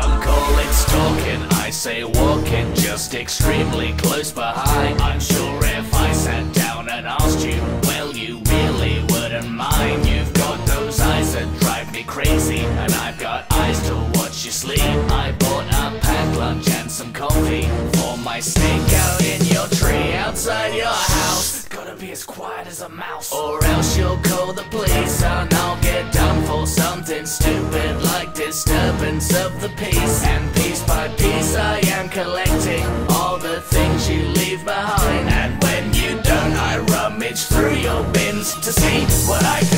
Some call it stalking, I say walking just extremely close behind. I'm sure if I sat down and asked you, well, you really wouldn't mind. You've got those eyes that drive me crazy, and I've got eyes to watch you sleep. I bought a packed lunch and some coffee for my snake out in your tree outside your house. Gotta be as quiet as a mouse, or else you'll call the police and I'll get done for something stupid like of the piece And piece by piece, I am collecting all the things you leave behind. And when you don't, I rummage through your bins to see what I